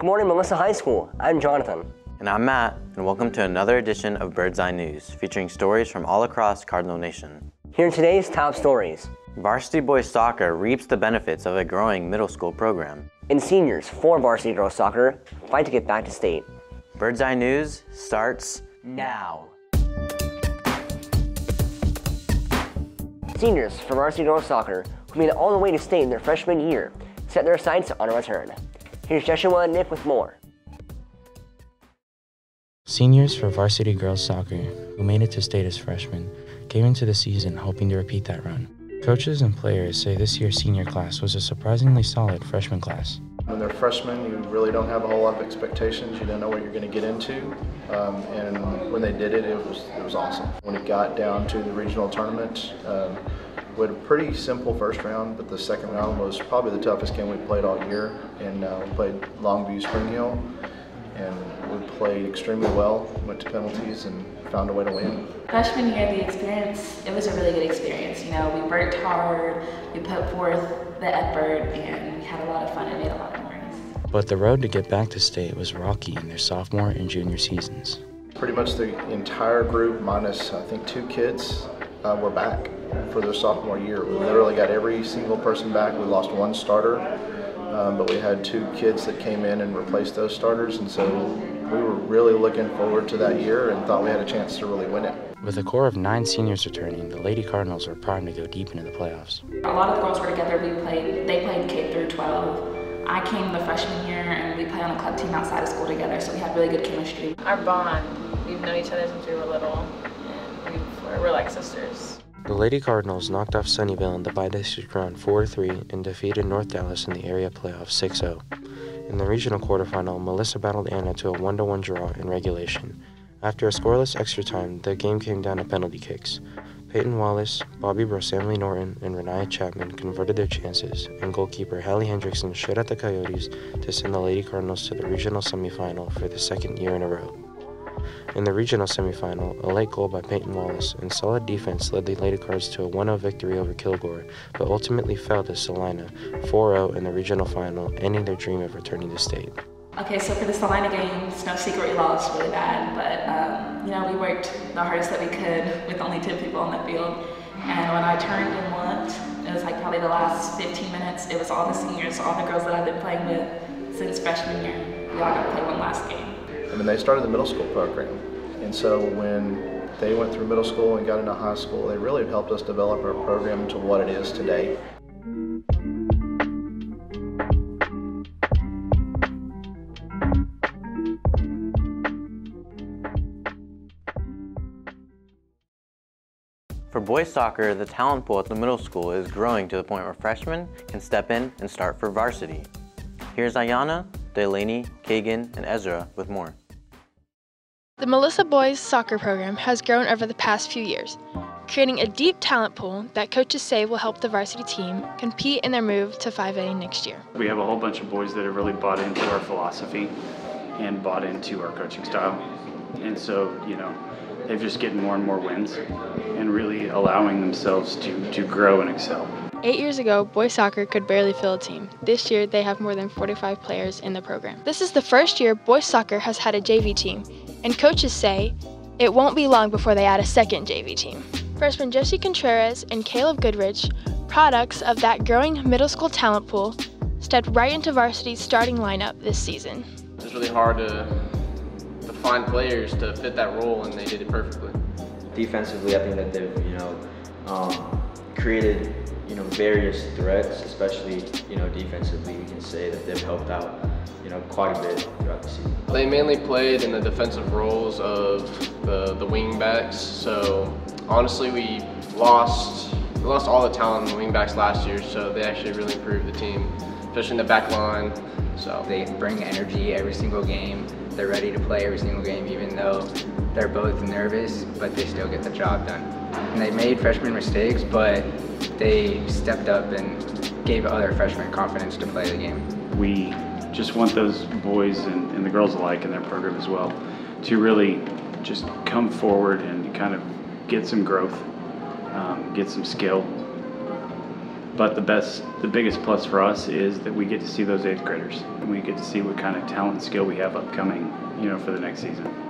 Good morning, Melissa High School. I'm Jonathan. And I'm Matt, and welcome to another edition of Bird's Eye News, featuring stories from all across Cardinal Nation. Here are today's top stories. Varsity Boys Soccer reaps the benefits of a growing middle school program. And seniors for Varsity Girls Soccer fight to get back to state. Bird's Eye News starts now. Seniors for Varsity Girls Soccer, who made it all the way to state in their freshman year, set their sights on a return. Here's Joshua and Nick with more. Seniors for Varsity Girls Soccer, who made it to state as freshmen, came into the season hoping to repeat that run. Coaches and players say this year's senior class was a surprisingly solid freshman class. When they're freshmen, you really don't have a whole lot of expectations. You don't know what you're going to get into. Um, and when they did it, it was it was awesome. When it got down to the regional tournament, um, we had a pretty simple first round, but the second round was probably the toughest game we played all year. And uh, we played Longview Spring Hill, and we played extremely well. Went to penalties and found a way to win. Freshman year, the experience, it was a really good experience. You know, we worked hard, we put forth the effort, and we had a lot of fun and made a lot of memories. But the road to get back to state was rocky in their sophomore and junior seasons. Pretty much the entire group, minus I think two kids, uh, were back for their sophomore year. We literally got every single person back. We lost one starter, um, but we had two kids that came in and replaced those starters, and so we were really looking forward to that year and thought we had a chance to really win it. With a core of nine seniors returning, the Lady Cardinals were primed to go deep into the playoffs. A lot of the girls were together. We played. They played K through 12. I came the freshman year, and we played on a club team outside of school together, so we had really good chemistry. Our bond, we've known each other since we were little, and we're, like sisters. The Lady Cardinals knocked off Sunnyvale in the bi-district round 4-3 and defeated North Dallas in the area playoff 6-0. In the regional quarterfinal, Melissa battled Anna to a 1-1 draw in regulation. After a scoreless extra time, the game came down to penalty kicks. Peyton Wallace, Bobby Brosamley Norton, and Renaya Chapman converted their chances, and goalkeeper Hallie Hendrickson shut out the Coyotes to send the Lady Cardinals to the regional semifinal for the second year in a row. In the regional semifinal, a late goal by Peyton Wallace and solid defense led the Lady Cards to a 1-0 victory over Kilgore, but ultimately fell to Celina 4-0 in the regional final, ending their dream of returning to state. Okay, so for the Celina game, it's no secret we lost really bad, but um, you know we worked the hardest that we could with only 10 people on the field. And when I turned and looked, it was like probably the last 15 minutes. It was all the seniors, all the girls that I've been playing with since freshman year. We all got to play one last game. I mean, they started the middle school program, and so when they went through middle school and got into high school, they really helped us develop our program to what it is today. For boys soccer, the talent pool at the middle school is growing to the point where freshmen can step in and start for varsity. Here's Ayana, Delaney, Kagan, and Ezra with more. The Melissa Boys soccer program has grown over the past few years, creating a deep talent pool that coaches say will help the varsity team compete in their move to 5A next year. We have a whole bunch of boys that have really bought into our philosophy and bought into our coaching style. And so, you know, they're just getting more and more wins and really allowing themselves to, to grow and excel. Eight years ago, boys soccer could barely fill a team. This year, they have more than 45 players in the program. This is the first year boys soccer has had a JV team, and coaches say it won't be long before they add a second JV team. Freshmen Josie Contreras and Caleb Goodrich, products of that growing middle school talent pool, stepped right into varsity's starting lineup this season. It's really hard to, to find players to fit that role, and they did it perfectly. Defensively, I think that they've, you know, um, created you know, various threats, especially, you know, defensively, we can say that they've helped out, you know, quite a bit throughout the season. They mainly played in the defensive roles of the, the wing backs, so honestly we lost we lost all the talent in the wing backs last year, so they actually really improved the team, especially in the back line. So They bring energy every single game. They're ready to play every single game, even though they're both nervous, but they still get the job done. And they made freshman mistakes, but they stepped up and gave other freshmen confidence to play the game. We just want those boys and, and the girls alike in their program as well to really just come forward and kind of get some growth, um, get some skill, But the best, the biggest plus for us is that we get to see those eighth graders. And we get to see what kind of talent and skill we have upcoming, you know, for the next season.